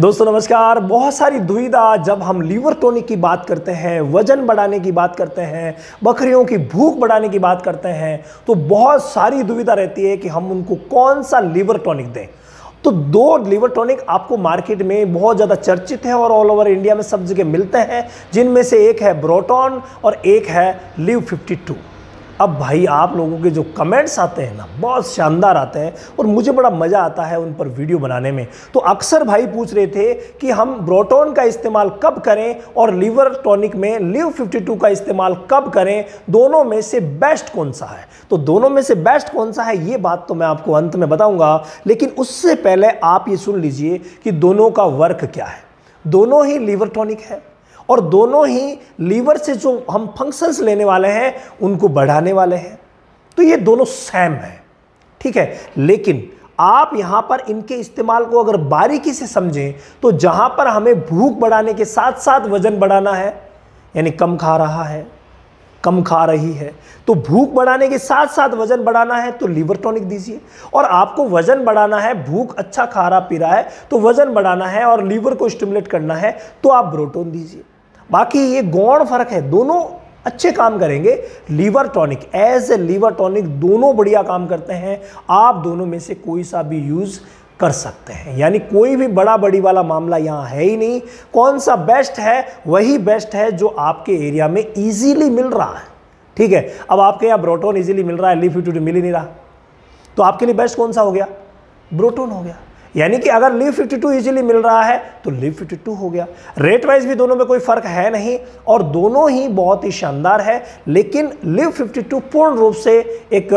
दोस्तों, नमस्कार। बहुत सारी दुविधा जब हम लीवर टोनिक की बात करते हैं, वज़न बढ़ाने की बात करते हैं, बकरियों की भूख बढ़ाने की बात करते हैं तो बहुत सारी दुविधा रहती है कि हम उनको कौन सा लीवर टॉनिक दें। तो दो लीवर टॉनिक आपको मार्केट में बहुत ज़्यादा चर्चित है और ऑल ओवर इंडिया में सब जगह मिलते हैं, जिनमें से एक है ब्रोटॉन और एक है लिव 52 अब भाई आप लोगों के जो कमेंट्स आते हैं ना, बहुत शानदार आते हैं और मुझे बड़ा मज़ा आता है उन पर वीडियो बनाने में। तो अक्सर भाई पूछ रहे थे कि हम ब्रोटोन का इस्तेमाल कब करें और लीवर टॉनिक में लिव 52 का इस्तेमाल कब करें, दोनों में से बेस्ट कौन सा है? तो दोनों में से बेस्ट कौन सा है, ये बात तो मैं आपको अंत में बताऊँगा, लेकिन उससे पहले आप ये सुन लीजिए कि दोनों का वर्क क्या है। दोनों ही लीवर टॉनिक है। और दोनों ही लीवर से जो हम फ़ंक्शंस लेने वाले हैं, उनको बढ़ाने वाले हैं। तो ये दोनों सेम है, ठीक है? लेकिन आप यहाँ पर इनके इस्तेमाल को अगर बारीकी से समझें तो जहाँ पर हमें भूख बढ़ाने के साथ साथ वज़न बढ़ाना है, यानी कम खा रहा है, कम खा रही है तो भूख बढ़ाने के साथ साथ वज़न बढ़ाना है तो लीवर टॉनिक दीजिए। और आपको वज़न बढ़ाना है, भूख अच्छा खा रहा, पी रहा है तो वज़न बढ़ाना है और लीवर को स्टिमुलेट करना है तो आप ब्रोटोन दीजिए। बाकी ये गौण फ़र्क है, दोनों अच्छे काम करेंगे। Liver tonic as a liver tonic दोनों बढ़िया काम करते हैं। आप दोनों में से कोई सा भी यूज़ कर सकते हैं। यानी कोई भी बड़ा बड़ी वाला मामला यहाँ है ही नहीं। कौन सा बेस्ट है, वही बेस्ट है जो आपके एरिया में इजीली मिल रहा है। ठीक है? अब आपके यहाँ ब्रोटोन इजीली मिल रहा है, लीफ मिल ही नहीं रहा। तो आपके लिए बेस्ट कौन सा हो गया? ब्रोटोन हो गया। यानी कि अगर लीव 52 इजीली मिल रहा है तो लीव 52 हो गया। रेट वाइज भी दोनों में कोई फ़र्क है नहीं, और दोनों ही बहुत ही शानदार है, लेकिन लिव 52 पूर्ण रूप से एक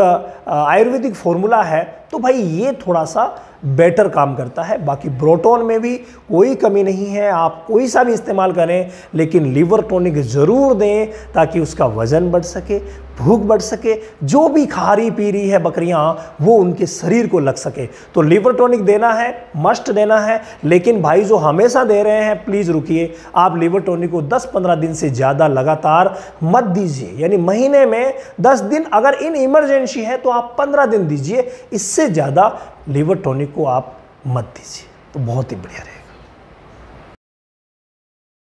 आयुर्वेदिक फॉर्मूला है तो भाई ये थोड़ा सा बेटर काम करता है। बाकी ब्रोटोन में भी कोई कमी नहीं है, आप कोई सा भी इस्तेमाल करें, लेकिन लीवर टॉनिक ज़रूर दें, ताकि उसका वज़न बढ़ सके। भूख बढ़ सके, जो भी खा रही पी रही है बकरियाँ, वो उनके शरीर को लग सके। तो लीवर टॉनिक देना है, मस्ट देना है, लेकिन भाई जो हमेशा दे रहे हैं, प्लीज़ रुकिए। आप लीवर टॉनिक को 10-15 दिन से ज़्यादा लगातार मत दीजिए। यानी महीने में 10 दिन अगर इन इमरजेंसी है तो आप 15 दिन दीजिए। इससे ज़्यादा लीवर टॉनिक को आप मत दीजिए। तो बहुत ही बढ़िया रहेगा।